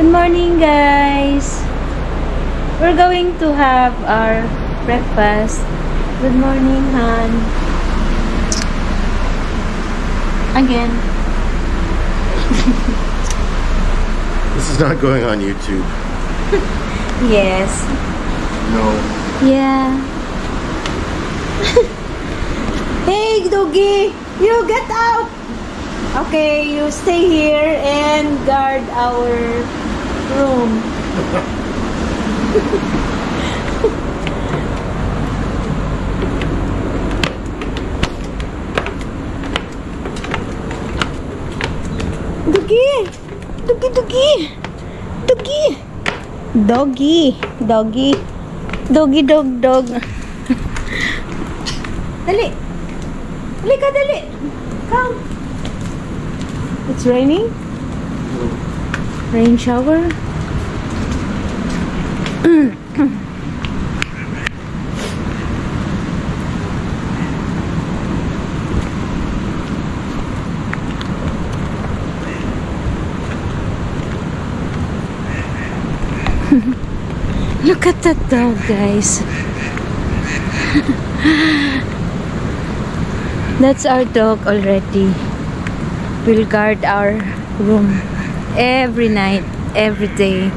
Good morning, guys. We're going to have our breakfast. Good morning, Han. Again. This is not going on YouTube. Yes. No. Yeah. hey, doggy! You get out! Okay, you stay here and guard our room. Doggy! Doggy, doggy! Doggy! Doggy! Doggy! Dog, dog. dali! Dali ka, dali! Come! It's raining? Rain shower? Look at that dog, guys. That's our dog already. We'll guard our room every night, every day.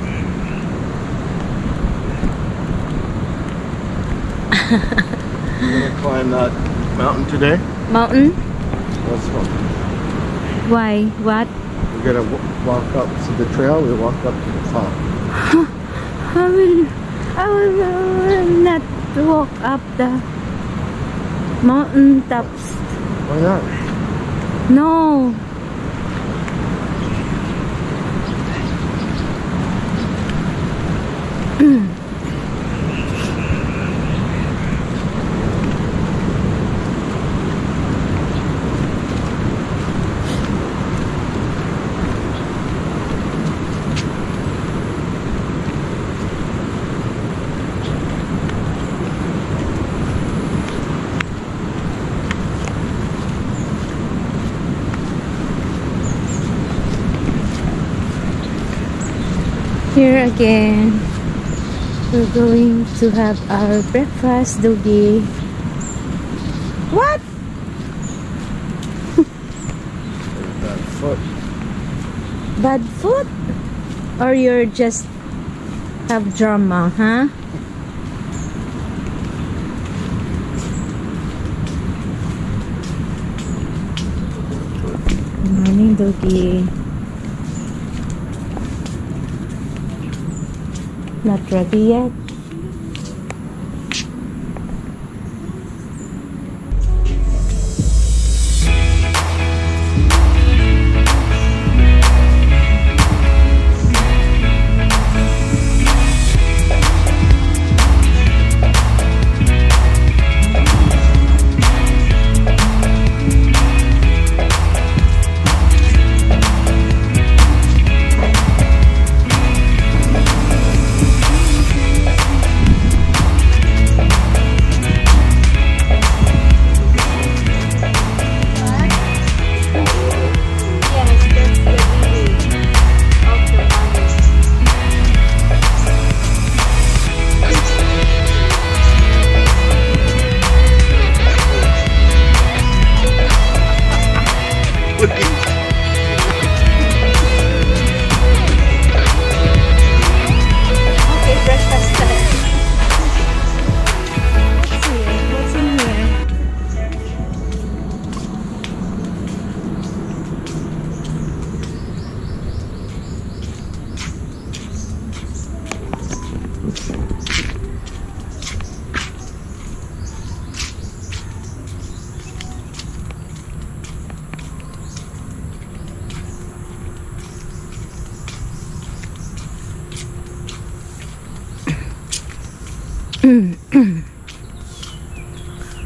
You gonna climb that mountain today? Mountain? Let's. Why? What? We're gonna walk up to the trail. We walk up to the top. I will, I will, I will not walk up the mountain tops. Why not? No. Here again. We're going to have our breakfast, Doogie. What? Bad foot. Bad foot? Or you're just have drama, huh? Good morning, Doogie. Not ready yet.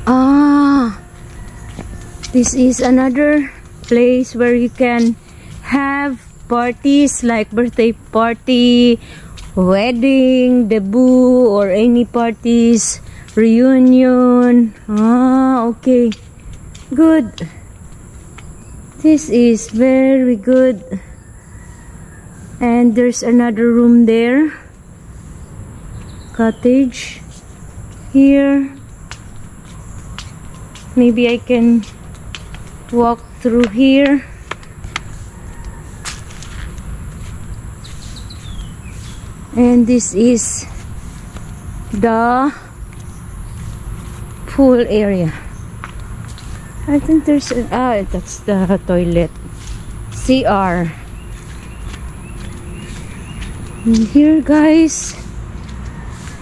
Ah, this is another place where you can have parties like birthday party, wedding, debut, or any parties, reunion. Ah, okay. Good. This is very good. And there's another room there. Cottage. Here. Maybe I can walk through here. And this is the pool area. I think there's a, ah that's the toilet. CR. And here guys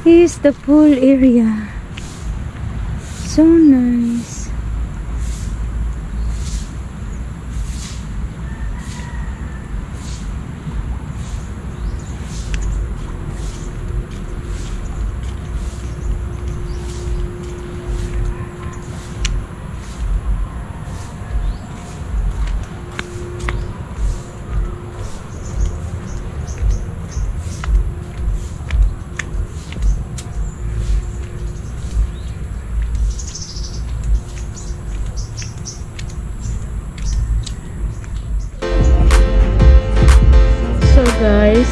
is the pool area. So nice.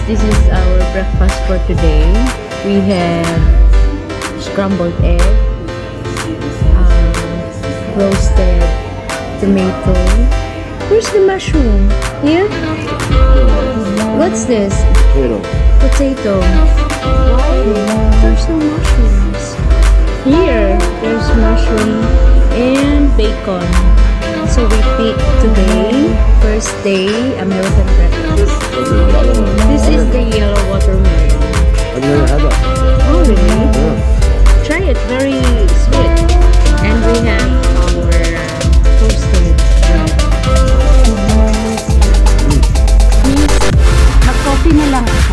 This is our breakfast for today. We have scrambled egg, um, roasted tomato. Where's the mushroom? Here? What's this? Potato. Potato. There's no mushrooms. Here, there's mushroom and bacon. So we pick today, first day, American breakfast. This is the yellow watermelon. I've never had that. Oh, really? Yeah. Try it. Very sweet. And we have our toasted bread. Please, mag-coffee na lang ako.